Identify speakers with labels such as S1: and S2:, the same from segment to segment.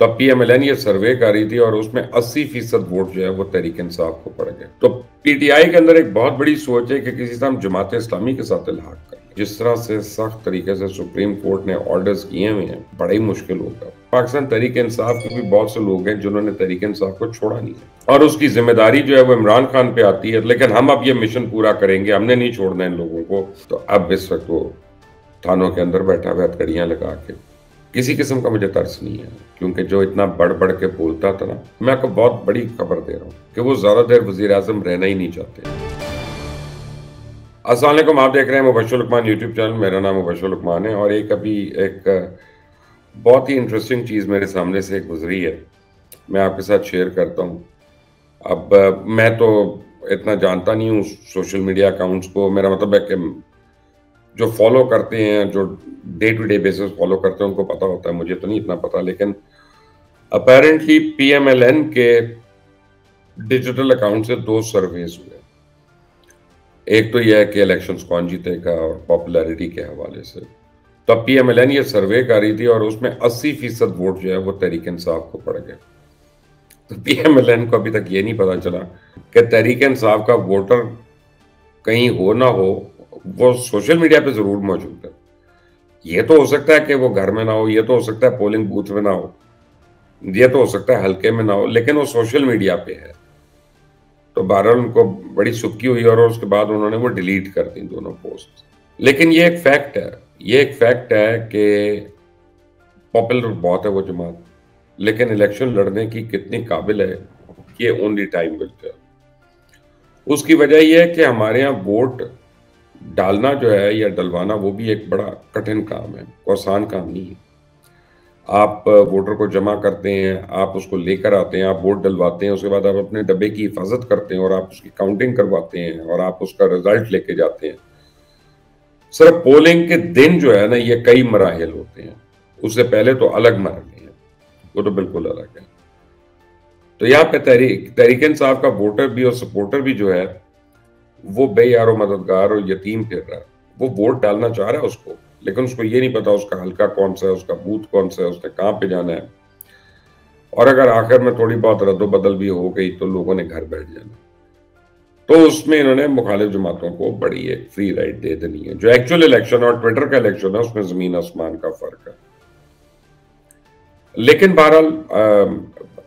S1: तो अब पीएमएलएन ये सर्वे कर रही थी और उसमें 80 फ़ीसद वोट जो है वो तहरीक इंसाफ को पड़ गए। तो पीटीआई के अंदर एक बहुत बड़ी सोच है कि किसी तरह जमात इस्लामी के साथ इलाहाक कर। जिस तरह से सख्त तरीके से सुप्रीम कोर्ट ने ऑर्डर्स किए हुए हैं, बड़ा ही मुश्किल होगा पाकिस्तान तहरीक इंसाफ के भी बहुत से लोग हैं जिन्होंने तहरीक इंसाफ को छोड़ा नहीं है। और उसकी ज़िम्मेदारी जो है वो इमरान खान पे आती है, लेकिन हम अब ये मिशन पूरा करेंगे, हमने नहीं छोड़ना इन लोगों को। तो अब इस वक्त वो थानों के अंदर बैठा हुआ हथकड़ियाँ लगा के किसी किस्म का मुझे तरस नहीं है, क्योंकि जो इतना बढ़ बढ़ के बोलता था ना, मैं आपको बहुत बड़ी खबर दे रहा हूँ कि वो ज़्यादा देर वज़ीर आज़म रहना ही नहीं चाहते। असलम आप देख रहे हैं मुबशर लुकमान यूट्यूब चैनल, मेरा नाम मुबशर लुकमान है और एक अभी एक बहुत ही इंटरेस्टिंग चीज़ मेरे सामने से गुजरी है। मैं आपके साथ शेयर करता हूँ। अब मैं तो इतना जानता नहीं हूँ सोशल मीडिया अकाउंट्स को, मेरा मतलब है कि जो फॉलो करते हैं, जो day to day basis follow करते हैं, उनको पता होता है। मुझे तो नहीं इतना पता, लेकिन अपेरेंटली पीएमएलएन के डिजिटल अकाउंट से दो सर्वेज हुए। एक तो यह है कि इलेक्शन कौन जीतेगा और पॉपुलैरिटी के हवाले से। तो अब पीएमएलएन ये सर्वे कर रही थी और उसमें 80 फ़ीसद वोट जो है वो तहरीक इंसाफ को पड़ गए। तो पीएमएलएन को अभी तक ये नहीं पता चला कि तहरीक इंसाफ का वोटर कहीं हो ना हो वो सोशल मीडिया पे ज़रूर मौजूद है। ये तो हो सकता है कि वो घर में ना हो, ये तो हो सकता है पोलिंग बूथ में ना हो, ये तो हो सकता है हल्के में ना हो, लेकिन वो सोशल मीडिया पे है। तो बहरहाल उनको बड़ी सुखी हुई और उसके बाद उन्होंने वो डिलीट कर दी दोनों पोस्ट लेकिन ये एक फैक्ट है, ये एक फैक्ट है कि पॉपुलर बहुत है वो जमात, लेकिन इलेक्शन लड़ने की कितनी काबिल है, ये ओनली टाइम विल उसकी वजह यह है कि हमारे यहाँ वोट डालना जो है या डलवाना, वो भी एक बड़ा कठिन काम है आसान काम नहीं है। आप वोटर को जमा करते हैं, आप उसको लेकर आते हैं, आप वोट डलवाते हैं, उसके बाद आप अपने डब्बे की हिफाजत करते हैं और आप उसकी काउंटिंग करवाते हैं और आप उसका रिज़ल्ट लेके जाते हैं। सिर्फ़ पोलिंग के दिन जो है ना, ये कई मराहल होते हैं। उससे पहले तो अलग मरहले हैं। वो तो बिल्कुल अलग है। तो यहाँ पे तहरीक तहरीक साहब का वोटर भी और सपोर्टर भी जो है वो बेयार मददगार और यतीम फिर रहा है। वो वोट डालना चाह रहा है उसको, लेकिन उसको ये नहीं पता उसका हल्का कौन सा है, उसका बूथ कौन सा है, उसने कहाँ पे जाना है। और अगर आखिर में थोड़ी बहुत रद्दोबदल भी हो गई तो लोगों ने घर बैठ जाना। तो उसमें इन्होंने मुखालिफ जमातों को बड़ी एक फ्री राइट दे देनी है। जो एक्चुअल इलेक्शन और ट्विटर का इलेक्शन है, उसमें ज़मीन आसमान का फ़र्क है। लेकिन बहरहाल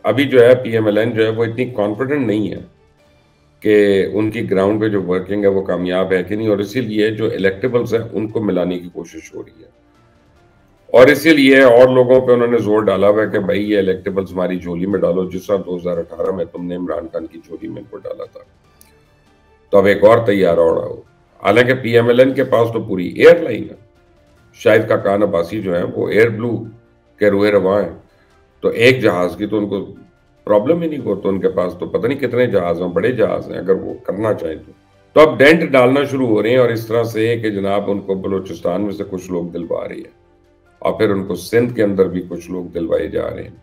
S1: अभी जो है पीएमएलएन जो है, वो इतनी कॉन्फिडेंट नहीं है। कि उनकी ग्राउंड पे जो वर्किंग है वो कामयाब है कि नहीं? और इसीलिए जो इलेक्टेबल्स हैं, उनको मिलाने की कोशिश हो रही है। और इसीलिए और लोगों पे उन्होंने ज़ोर डाला हुआ है कि भाई ये इलेक्टेबल्स हमारी झोली में डालो, जिस साल 2018 में तुमने इमरान खान की झोली में इनको डाला था। तो अब एक और तैयार हो रहा हो हालाँकि पीएमएलएन के पास तो पूरी एयरलाइन है। शायद का कान अब्बासी जो है, वो एयर ब्लू के रुए रवा है। तो एक जहाज़ की तो उनको प्रॉब्लम ही नहीं हो तो उनके पास तो पता नहीं कितने जहाज़ हैं, बड़े जहाज़ हैं, अगर वो करना चाहें तो। तो अब डेंट डालना शुरू हो रहे हैं और इस तरह से कि जनाब उनको बलूचिस्तान में से कुछ लोग दिलवा रही है और फिर उनको सिंध के अंदर भी कुछ लोग दिलवाए जा रहे हैं।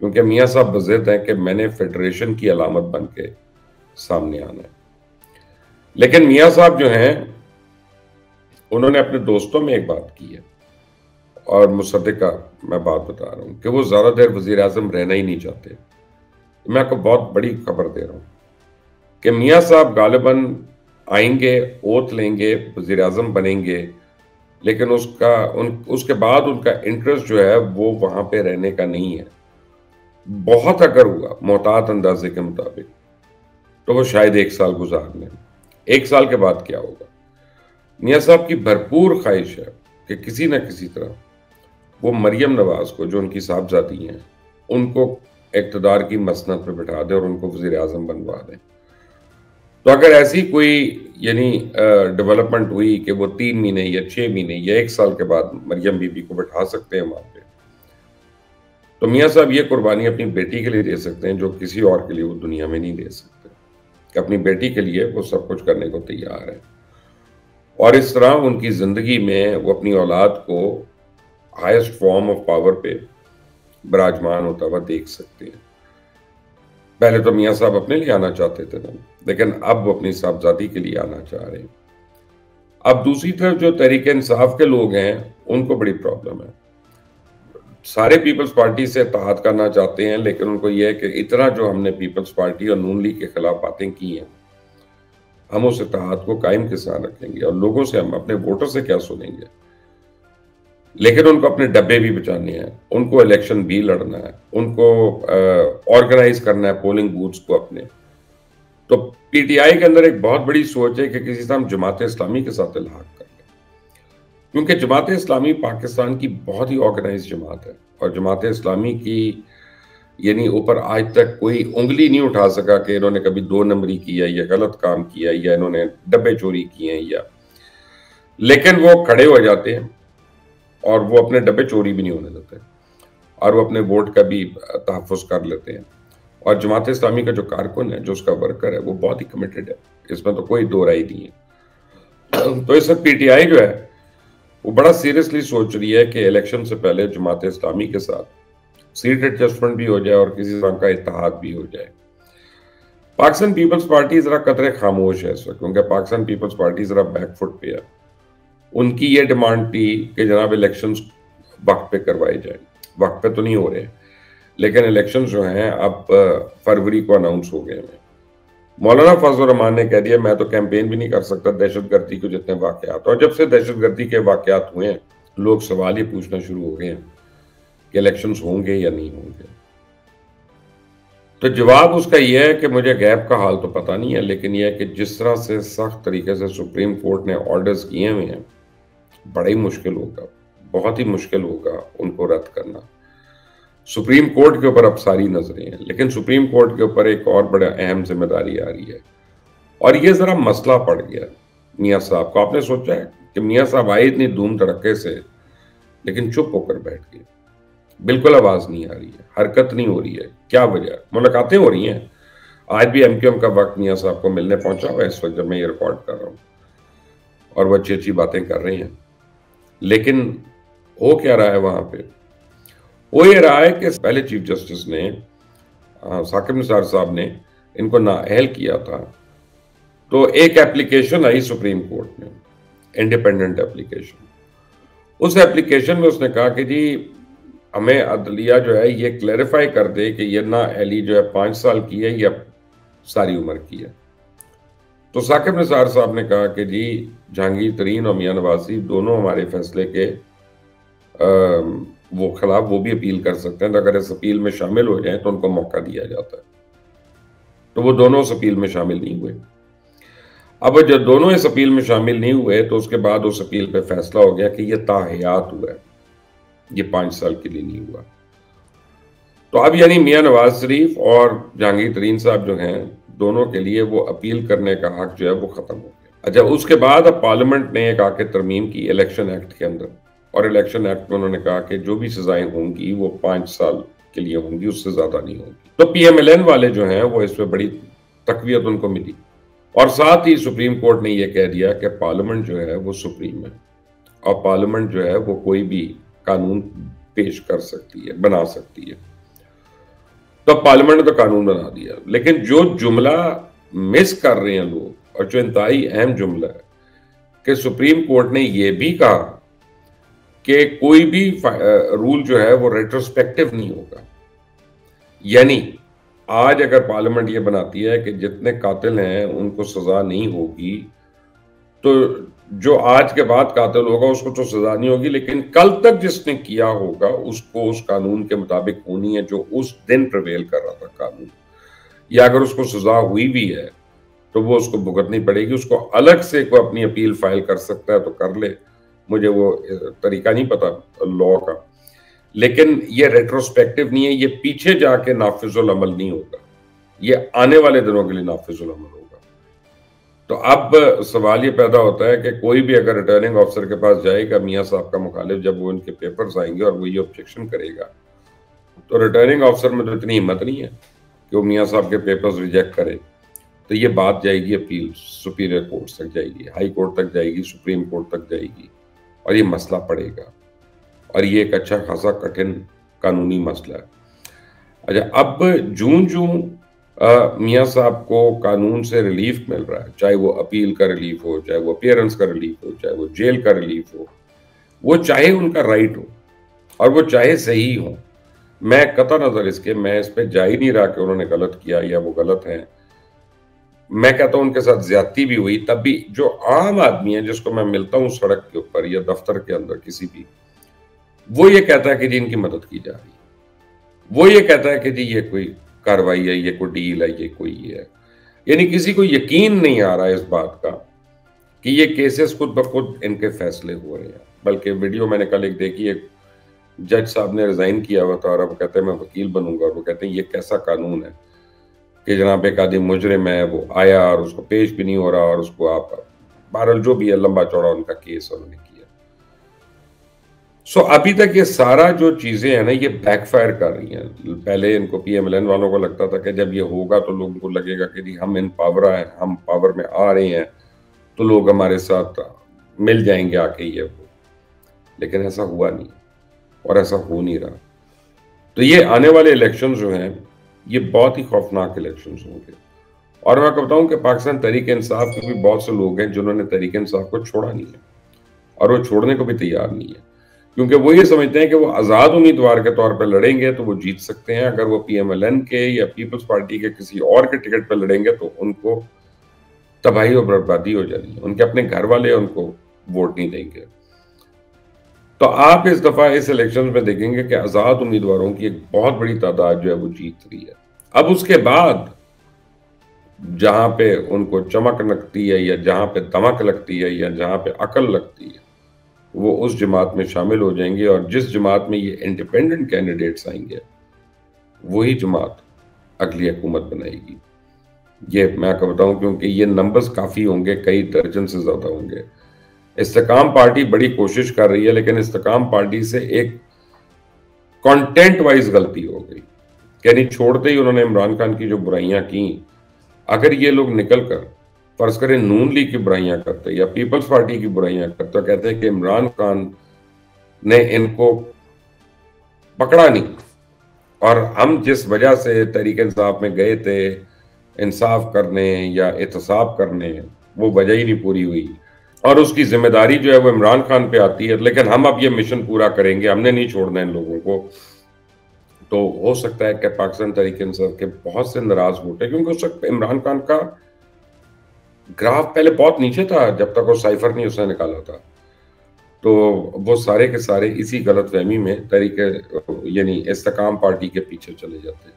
S1: क्योंकि मियाँ साहब बजिद हैं कि मैंने फेडरेशन की अलामत बन के सामने आना है। लेकिन मियाँ साहब जो हैं, उन्होंने अपने दोस्तों में एक बात की है और मुसद्दिका मैं बात बता रहा हूँ कि वो ज़्यादा देर वज़ीर अजम रहना ही नहीं चाहते। मैं आपको बहुत बड़ी खबर दे रहा हूँ कि मियाँ साहब गालिबन आएँगे ओत लेंगे वज़ीर बनेंगे, लेकिन उसका, उन, उसके बाद उनका इंटरेस्ट जो है वो वहाँ पे रहने का नहीं है। बहुत अगर हुआ, मोहतात अंदाजे के मुताबिक तो वो शायद एक साल गुजार लें। एक साल के बाद क्या होगा? मियाँ साहब की भरपूर ख्वाहिश है कि किसी न किसी तरह वो मरियम नवाज़ को, जो उनकी साहबजादी हैं, उनको इकतदार की मसनत पर बैठा दें और उनको वज़ीर अजम बनवा दें। तो अगर ऐसी कोई, यानी डेवलपमेंट हुई कि वो तीन महीने या छः महीने या एक साल के बाद मरियम बीबी को बैठा सकते हैं वहाँ पे तो मियाँ साहब ये कुर्बानी अपनी बेटी के लिए दे सकते हैं, जो किसी और के लिए वो दुनिया में नहीं दे सकते। कि अपनी बेटी के लिए वो सब कुछ करने को तैयार है। और इस तरह उनकी ज़िंदगी में वो अपनी औलाद को हाईएस्ट फॉर्म ऑफ़ पावर पे विराजमान होता हुआ देख सकते हैं। पहले तो मियाँ साहब अपने लिए आना चाहते थे ना, लेकिन अब वो अपनी साहबजादी के लिए आना चाह रहे हैं। अब दूसरी तरफ़ जो तहरीक इंसाफ के लोग हैं, उनको बड़ी प्रॉब्लम है। सारे पीपल्स पार्टी से इतिहाद करना चाहते हैं, लेकिन उनको यह है कि इतना जो हमने पीपल्स पार्टी और नून लीग के खिलाफ बातें की हैं, हम उस इतिहाद को कायम के साथ रखेंगे और लोगों से हम अपने वोटर से क्या सुनेंगे? लेकिन उनको अपने डब्बे भी बचाने हैं, उनको इलेक्शन भी लड़ना है, उनको ऑर्गेनाइज करना है पोलिंग बूथ्स को अपने। तो पीटीआई के अंदर एक बहुत बड़ी सोच है कि किसी से हम जमात इस्लामी के साथ इलाहा कर। क्योंकि जमात इस्लामी पाकिस्तान की बहुत ही ऑर्गेनाइज जमात है और जमात इस्लामी की, यानी ऊपर आज तक कोई उंगली नहीं उठा सका कि इन्होंने कभी दो नंबरी किया या गलत काम किया या इन्होंने डब्बे चोरी किए या। लेकिन वो खड़े हो जाते हैं। और वो अपने डब्बे चोरी भी नहीं होने देते। और वो अपने वोट का भी तहफ़ कर लेते हैं। और जमात इस्लामी का जो कारकुन है, जो उसका वर्कर है, वो बहुत ही कमिटेड है। इसमें तो कोई दो राय नहीं है। तो इस वक्त पीटीआई जो है, वो बड़ा सीरियसली सोच रही है कि इलेक्शन से पहले जमात इस्लामी के साथ सीट एडजस्टमेंट भी हो जाए और किसी तरह का इतिहाद भी हो जाए। पाकिस्तान पीपल्स पार्टी जरा कतरे खामोश है इस वक्त, क्योंकि पाकिस्तान पीपल्स पार्टी जरा बैकफुट पे है। उनकी ये डिमांड थी कि जनाब इलेक्शन वक्त पे करवाए जाए। वक्त पे तो नहीं हो रहे। लेकिन इलेक्शन जो हैं, अब फरवरी को अनाउंस हो गए हैं। मौलाना फजल रहमान ने कह दिया, मैं तो कैंपेन भी नहीं कर सकता दहशत गर्दी के जितने वाकत और जब से दहशत गर्दी के वाकत हुए हैं, लोग सवाल ही पूछना शुरू हो गए हैं कि इलेक्शन होंगे या नहीं होंगे। तो जवाब उसका यह है कि मुझे गैप का हाल तो पता नहीं है, लेकिन यह है कि जिस तरह से सख्त तरीके से सुप्रीम कोर्ट ने ऑर्डर्स किए हुए हैं बड़ा ही मुश्किल होगा, बहुत ही मुश्किल होगा उनको रद्द करना। सुप्रीम कोर्ट के ऊपर अब सारी नज़रें हैं, लेकिन सुप्रीम कोर्ट के ऊपर एक और बड़ा अहम ज़िम्मेदारी आ रही है। और ये जरा मसला पड़ गया मियाँ साहब को। आपने सोचा है कि मियाँ साहब आए इतनी धूम धड़के से, लेकिन चुप होकर बैठ गए। बिल्कुल आवाज़ नहीं आ रही है, हरकत नहीं हो रही है। क्या वजह? मुलाकातें हो रही हैं। आज भी एम का वक्त मियाँ साहब को मिलने पहुँचा हुआ इस वक्त जब मैं ये रिकॉर्ड कर रहा हूँ। और वो अच्छी अच्छी बातें कर रहे हैं। लेकिन हो क्या रहा है वहाँ पे? वो ये रहा है कि पहले चीफ जस्टिस ने साकिब निसार साहब ने इनको नाअहल किया था। तो एक एप्लीकेशन आई सुप्रीम कोर्ट में, इंडिपेंडेंट एप्लीकेशन। उस एप्लीकेशन में उसने कहा कि जी, हमें अदलिया जो है ये क्लैरिफाई कर दे कि ये ना एली जो है पाँच साल की है या सारी उम्र की है। तो साकिब निसार साहब ने कहा कि जी जहांगीर तरीन और मियाँ नवाजी दोनों हमारे फैसले के आ, वो खिलाफ वो भी अपील कर सकते हैं। तो अगर इस अपील में शामिल हो जाए तो उनको मौका दिया जाता है। तो वो दोनों इस अपील में शामिल नहीं हुए। अब जब दोनों इस अपील में शामिल नहीं हुए तो उसके बाद उस अपील पे फैसला हो गया कि ये ताहयात हुआ है। ये पाँच साल के लिए नहीं हुआ। तो अब यानी मियाँ नवाज़ शरीफ और जहांगीर तरीन साहब जो हैं दोनों के लिए वो अपील करने का हक जो है वो खत्म हो गया। अच्छा उसके बाद अब पार्लियामेंट ने एक आके तरमीम की इलेक्शन एक्ट के अंदर। और इलेक्शन एक्ट में उन्होंने कहा कि जो भी सजाएँ होंगी वो पाँच साल के लिए होंगी, उससे ज़्यादा नहीं होंगी। तो पीएमएलएन वाले जो हैं, वो इसमें बड़ी तकवीत उनको मिली। और साथ ही सुप्रीम कोर्ट ने यह कह दिया कि पार्लियामेंट जो है वो सुप्रीम है। और पार्लियामेंट जो है वो कोई भी कानून पेश कर सकती है, बना सकती है। तो पार्लियामेंट ने तो कानून बना दिया। लेकिन जो जुमला मिस कर रहे हैं लोग, और जो इंतहाई अहम जुमला है, कि सुप्रीम कोर्ट ने यह भी कहा कि कोई भी रूल जो है वो रेट्रोस्पेक्टिव नहीं होगा। यानी आज अगर पार्लियामेंट ये बनाती है कि जितने कातिल हैं, उनको सजा नहीं होगी तो जो आज के बाद कातिल होगा, उसको तो सजा नहीं होगी, लेकिन कल तक जिसने किया होगा, उसको उस कानून के मुताबिक होनी है, जो उस दिन प्रवेल कर रहा था कानून। या अगर उसको सजा हुई भी है तो वो उसको भुगतनी पड़ेगी, उसको अलग से कोई अपनी अपील फ़ाइल कर सकता है तो कर ले। मुझे वो तरीका नहीं पता लॉ का। लेकिन ये रेट्रोस्पेक्टिव नहीं है, ये पीछे जाके नाफिजुल अमल नहीं होगा। ये आने वाले दिनों के लिए नाफिजुल अमल होगा। तो अब सवाल ये पैदा होता है कि कोई भी अगर रिटर्निंग ऑफिसर के पास जाएगा, मियाँ साहब का मुखालिफ जब वो उनके पेपर्स आएँगे और वो ये ऑब्जेक्शन करेगा। तो रिटर्निंग ऑफिसर में तो इतनी हिम्मत नहीं है कि वो मियाँ साहब के पेपर्स रिजेक्ट करे। तो ये बात जाएगी अपील सुपीरियर कोर्ट तक जाएगी हाई कोर्ट तक जाएगी, सुप्रीम कोर्ट तक जाएगी और ये मसला पड़ेगा। और ये एक अच्छा खासा कठिन कानूनी मसला है। अच्छा अब जून जून मियाँ साहब को कानून से रिलीफ मिल रहा है, चाहे वो अपील का रिलीफ हो, चाहे वो अपियरेंस का रिलीफ हो, चाहे वो जेल का रिलीफ हो, वो चाहे उनका राइट हो और वो चाहे सही हो। मैं कता नज़र इसके, मैं इस पर जा ही नहीं रहा कि उन्होंने गलत किया या वो गलत है। मैं कहता हूँ उनके साथ ज्यादती भी हुई, तब भी जो आम आदमी है, जिसको मैं मिलता हूँ सड़क के ऊपर या दफ्तर के अंदर किसी भी, वो ये कहता है कि जी इनकी मदद की जा रही है। वो ये कहता है कि जी ये कोई कार्रवाई है, ये कोई डील है, ये कोई ये है। यानी किसी को यकीन नहीं आ रहा है इस बात का कि ये केसेस खुद ब खुद इनके फैसले हो रहे हैं। बल्कि वीडियो मैंने कल एक देखी, एक जज साहब ने रिजाइन किया हुआ था और अब कहते हैं, मैं वकील बनूँगा। और वो कहते हैं, ये कैसा कानून है कि जनाब एक आदमी मुजरिम है, वो आया और उसको पेश भी नहीं हो रहा और उसको आप बहरल जो भी है, लंबा चौड़ा उनका केस उन्होंने किया सो अभी तक ये सारा जो चीज़ें हैं ना, ये बैकफायर कर रही हैं। पहले इनको पीएमएलएन वालों को लगता था कि जब ये होगा तो लोगों को लगेगा कि हम इन पावर हैं, हम पावर में आ रहे हैं तो लोग हमारे साथ मिल जाएँगे आके ये वो। लेकिन ऐसा हुआ नहीं और ऐसा हो नहीं रहा। तो ये आने वाले इलेक्शन जो हैं, ये बहुत ही खौफनाक इलेक्शन होंगे। और मैं बताऊँ कि पाकिस्तान तरीके इंसाफ के भी बहुत से लोग हैं जिन्होंने तरीके इंसाफ को छोड़ा नहीं है। और वो छोड़ने को भी तैयार नहीं है। क्योंकि वो ये समझते हैं कि वो आज़ाद उम्मीदवार के तौर पर लड़ेंगे तो वो जीत सकते हैं। अगर वो पीएमएलएन के या पीपल्स पार्टी के किसी और के टिकट पर लड़ेंगे तो उनको तबाही और बर्बादी हो है। उनके अपने घर वाले उनको वोट नहीं देंगे। तो आप इस दफ़ा इस इलेक्शन में देखेंगे कि आज़ाद उम्मीदवारों की एक बहुत बड़ी तादाद जो है वो जीत रही है। अब उसके बाद जहाँ पे उनको चमक लगती है या जहाँ पे दमक लगती है या जहाँ पे अकल लगती है वो उस जमात में शामिल हो जाएँगे और जिस जमात में ये इंडिपेंडेंट कैंडिडेट्स आएँगे, वही जमात अगली हुकूमत बनाएगी। ये मैं आपको बताऊँ, क्योंकि ये नंबर्स काफ़ी होंगे, कई दर्जन से ज़्यादा होंगे। इस्तेकाम पार्टी बड़ी कोशिश कर रही है, लेकिन इस्तेकाम पार्टी से एक कंटेंट वाइज गलती हो गई। यानी छोड़ते ही उन्होंने इमरान खान की जो बुराइयाँ की, अगर ये लोग निकल कर फ़र्ज़ करें, नून लीग की बुराइयाँ करते या पीपल्स पार्टी की बुराइयाँ करते तो कहते हैं कि इमरान खान ने इनको पकड़ा नहीं। और हम जिस वजह से तरीके इंसाफ में गए थे, इंसाफ करने या एहतसाब करने, वो वजह ही नहीं पूरी हुई। और उसकी ज़िम्मेदारी जो है वो इमरान खान पे आती है, लेकिन हम अब ये मिशन पूरा करेंगे, हमने नहीं छोड़ना इन लोगों को। तो हो सकता है कि पाकिस्तान तरीके इंसाफ के बहुत से नाराज़ वोट है, क्योंकि उस वक्त इमरान खान का ग्राफ पहले बहुत नीचे था, जब तक वो साइफर नहीं उसने निकाला था। तो वो सारे के सारे इसी गलत फहमी में तरीके, यानी इस्तकाम पार्टी के पीछे चले जाते।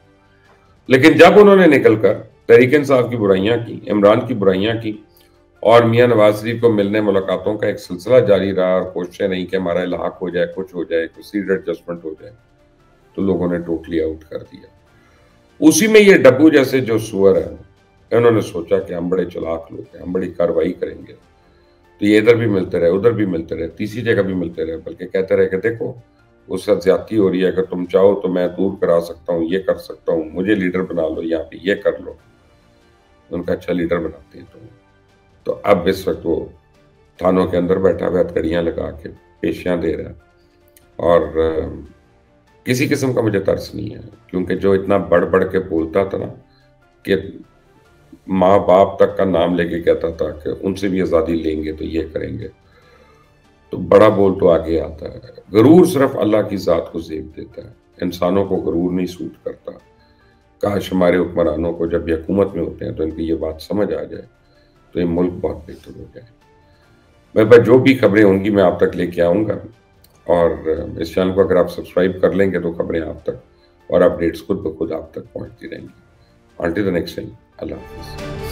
S1: लेकिन जब उन्होंने निकलकर तरीके इंसाफ की बुराइयाँ की, इमरान की बुराइयाँ की, और मियाँ नवाज़ शरीफ को मिलने मुलाकातों का एक सिलसिला जारी रहा और कोशिशें नहीं कि हमारा इलाक हो जाए, कुछ हो जाए, कुछ सीट एडजस्टमेंट हो जाए तो लोगों ने टोटली आउट कर दिया। उसी में ये डब्बू जैसे जो सुअर है उन्होंने सोचा कि हम बड़े चलाक लोग हैं, हम बड़ी कार्रवाई करेंगे। तो ये इधर भी मिलते रहे, उधर भी मिलते रहे, तीसरी जगह भी मिलते रहे, बल्कि कहते रहे कि देखो उसका ज्यादती हो रही है, अगर तुम चाहो तो मैं दूर करा सकता हूँ, ये कर सकता हूँ, मुझे लीडर बना लो, यहाँ पे ये कर लो। उनका अच्छा लीडर बनाते हैं तुम। तो अब इस वक्त वो थानों के अंदर बैठा हुआ हथकड़ियाँ लगा के पेशियाँ दे रहा है। और किसी किस्म का मुझे तर्स नहीं है, क्योंकि जो इतना बढ़ बढ़ के बोलता था ना, कि माँ बाप तक का नाम लेके कहता था कि उनसे भी आज़ादी लेंगे तो ये करेंगे। तो बड़ा बोल तो आगे आता है। गरूर सिर्फ़ अल्लाह की ज़ात को जेब देता है। इंसानों को गरूर नहीं सूट करता। काश हमारे हुक्मरानों को जब ये हुकूमत में होते हैं तो इनकी ये बात समझ आ जाए तो ये मुल्क बहुत बेहतर हो जाए। मैं पर जो भी खबरें होंगी मैं आप तक लेके आऊँगा। और इस चैनल को अगर आप सब्सक्राइब कर लेंगे तो खबरें आप तक और अपडेट्स खुद ब खुद आप तक पहुँचती रहेंगी। ऑन द नेक्स्ट टाइम अल्लाह हाफिज़